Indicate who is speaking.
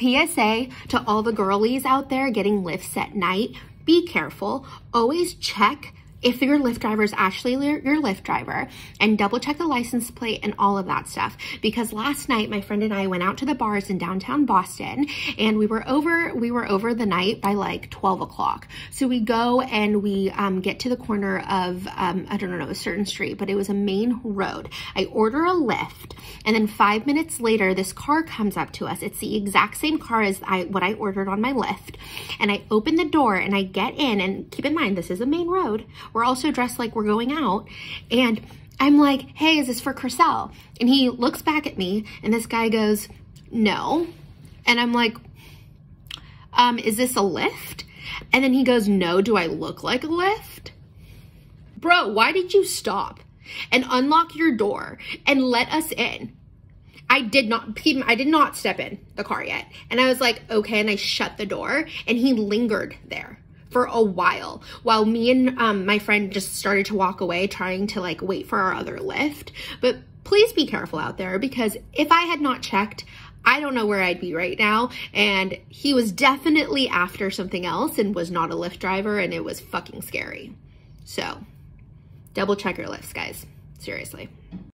Speaker 1: PSA to all the girlies out there getting lifts at night, be careful. Always check if your Lyft driver is actually your, Lyft driver and double check the license plate and all of that stuff. Because last night, my friend and I went out to the bars in downtown Boston and we were over, we were over the night by like 12 o'clock. So we go and we um, get to the corner of, um, I don't know, a certain street, but it was a main road. I order a Lyft and then five minutes later, this car comes up to us. It's the exact same car as I, what I ordered on my Lyft. And I open the door and I get in and keep in mind, this is a main road. We're also dressed like we're going out. And I'm like, hey, is this for Kriselle? And he looks back at me and this guy goes, no. And I'm like, um, is this a Lyft? And then he goes, no, do I look like a Lyft? Bro, why did you stop and unlock your door and let us in? I did not, I did not step in the car yet. And I was like, okay. And I shut the door and he lingered there for a while while me and um, my friend just started to walk away trying to like wait for our other Lyft. But please be careful out there because if I had not checked, I don't know where I'd be right now. And he was definitely after something else and was not a Lyft driver and it was fucking scary. So double check your lifts, guys. Seriously.